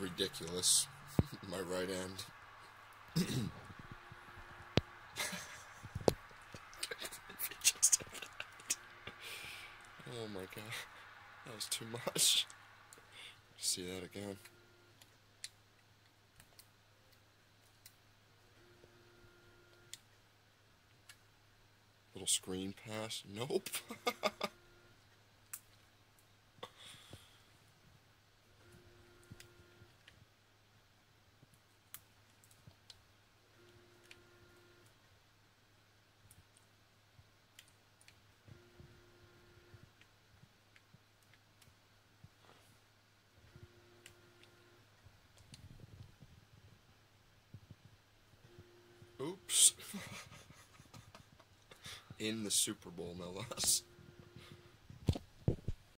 ridiculous. My right that. oh my god. That was too much. See that again. Little screen pass. Nope. Oops. In the Super Bowl, no less.